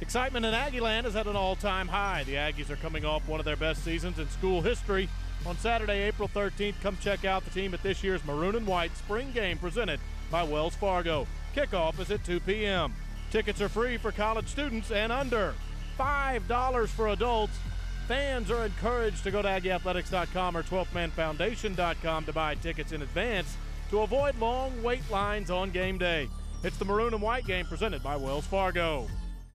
Excitement in Aggieland is at an all time high. The Aggies are coming off one of their best seasons in school history. On Saturday, April 13th, come check out the team at this year's Maroon and White Spring Game presented by Wells Fargo. Kickoff is at 2 p.m. Tickets are free for college students and under. $5 for adults. Fans are encouraged to go to AggieAthletics.com or 12thManFoundation.com to buy tickets in advance to avoid long wait lines on game day. It's the Maroon and White game presented by Wells Fargo.